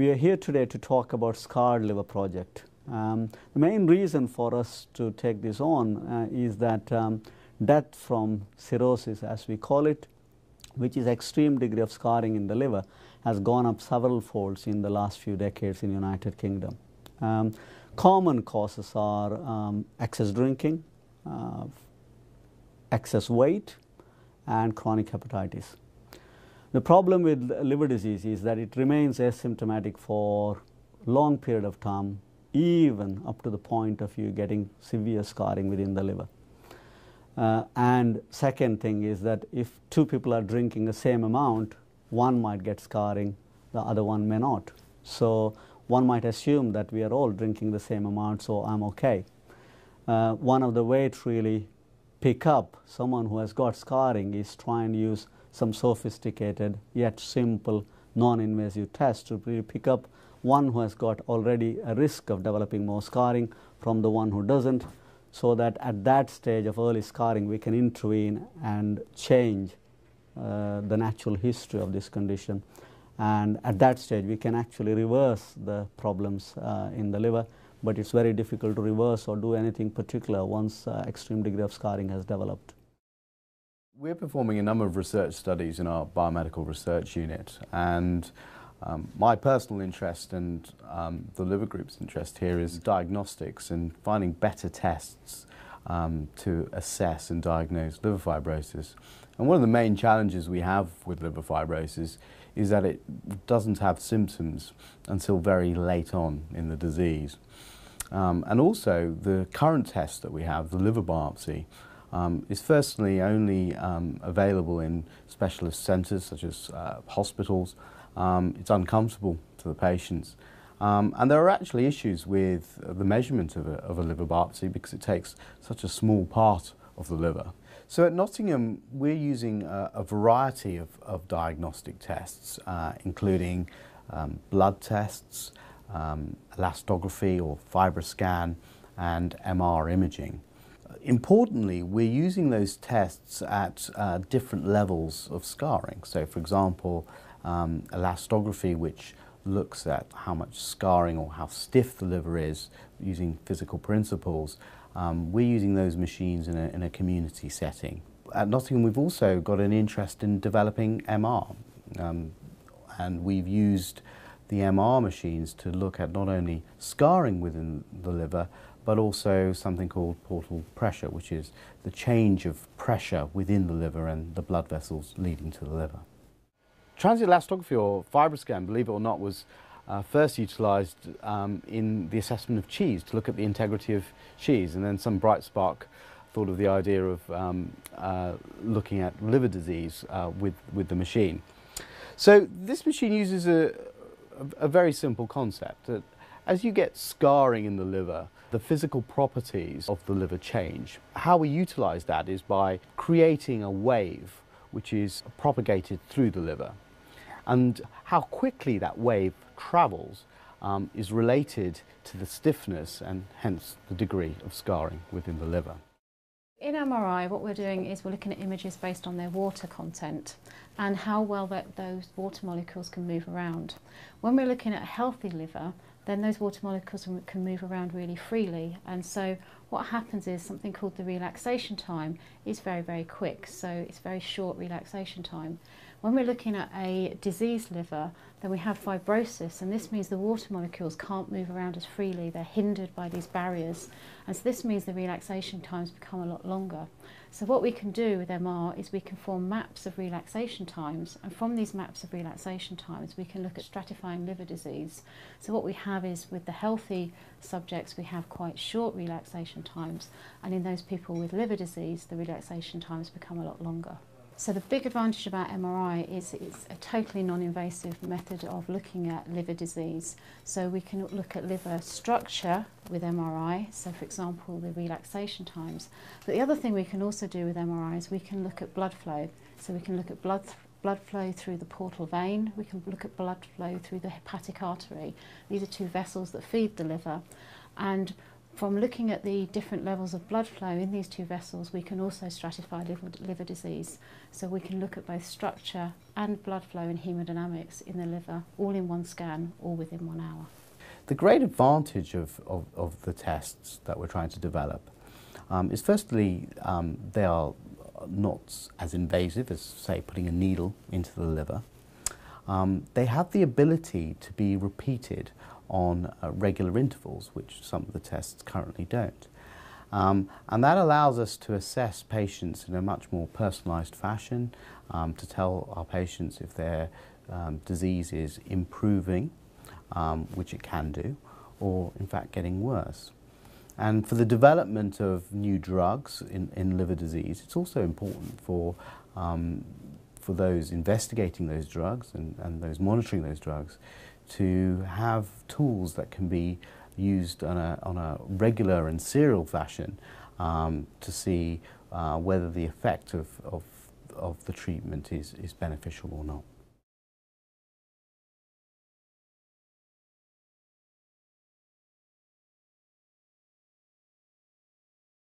We are here today to talk about Scarred Liver Project. Um, the main reason for us to take this on uh, is that um, death from cirrhosis, as we call it, which is extreme degree of scarring in the liver, has gone up several folds in the last few decades in the United Kingdom. Um, common causes are um, excess drinking, uh, excess weight, and chronic hepatitis. The problem with liver disease is that it remains asymptomatic for long period of time, even up to the point of you getting severe scarring within the liver. Uh, and second thing is that if two people are drinking the same amount, one might get scarring, the other one may not. So one might assume that we are all drinking the same amount, so I'm okay. Uh, one of the way to really pick up someone who has got scarring is try and use some sophisticated yet simple non-invasive test to pick up one who has got already a risk of developing more scarring from the one who doesn't so that at that stage of early scarring we can intervene and change uh, the natural history of this condition and at that stage we can actually reverse the problems uh, in the liver but it's very difficult to reverse or do anything particular once uh, extreme degree of scarring has developed. We're performing a number of research studies in our biomedical research unit and um, my personal interest and um, the liver group's interest here is diagnostics and finding better tests um, to assess and diagnose liver fibrosis. And one of the main challenges we have with liver fibrosis is that it doesn't have symptoms until very late on in the disease. Um, and also the current test that we have, the liver biopsy, um, is firstly only um, available in specialist centres such as uh, hospitals. Um, it's uncomfortable to the patients. Um, and there are actually issues with the measurement of a, of a liver biopsy because it takes such a small part of the liver. So at Nottingham, we're using a, a variety of, of, diagnostic tests, uh, including um, blood tests, um, elastography or FibroScan, and MR imaging. Importantly, we're using those tests at uh, different levels of scarring. So, for example, um, elastography, which looks at how much scarring or how stiff the liver is using physical principles, um, we're using those machines in a, in a community setting. At Nottingham, we've also got an interest in developing MR, um, and we've used the MR machines to look at not only scarring within the liver, but also something called portal pressure, which is the change of pressure within the liver and the blood vessels leading to the liver. Transient elastography or FibroScan, believe it or not, was uh, first utilised um, in the assessment of cheese to look at the integrity of cheese, and then some bright spark thought of the idea of um, uh, looking at liver disease uh, with, with the machine. So this machine uses a, a, a very simple concept as you get scarring in the liver, the physical properties of the liver change. How we utilise that is by creating a wave which is propagated through the liver. And how quickly that wave travels um, is related to the stiffness and hence the degree of scarring within the liver. In MRI, what we're doing is we're looking at images based on their water content and how well that those water molecules can move around. When we're looking at a healthy liver, then those water molecules can move around really freely. And so what happens is something called the relaxation time is very, very quick. So it's very short relaxation time. When we're looking at a diseased liver, then we have fibrosis, and this means the water molecules can't move around as freely. They're hindered by these barriers. And so this means the relaxation times become a lot longer. So what we can do with MR is we can form maps of relaxation times, and from these maps of relaxation times, we can look at stratifying liver disease. So what we have is with the healthy subjects, we have quite short relaxation times, and in those people with liver disease, the relaxation times become a lot longer. So the big advantage about MRI is it's a totally non-invasive method of looking at liver disease. So we can look at liver structure with MRI, so for example the relaxation times. But the other thing we can also do with MRI is we can look at blood flow. So we can look at blood blood flow through the portal vein, we can look at blood flow through the hepatic artery. These are two vessels that feed the liver. And from looking at the different levels of blood flow in these two vessels, we can also stratify liver, liver disease. So we can look at both structure and blood flow and hemodynamics in the liver, all in one scan, all within one hour. The great advantage of, of, of the tests that we're trying to develop um, is firstly, um, they are not as invasive as, say, putting a needle into the liver. Um, they have the ability to be repeated on uh, regular intervals, which some of the tests currently don't. Um, and that allows us to assess patients in a much more personalised fashion, um, to tell our patients if their um, disease is improving, um, which it can do, or in fact getting worse. And for the development of new drugs in, in liver disease, it's also important for, um, for those investigating those drugs and, and those monitoring those drugs to have tools that can be used on a, on a regular and serial fashion um, to see uh, whether the effect of, of, of the treatment is, is beneficial or not.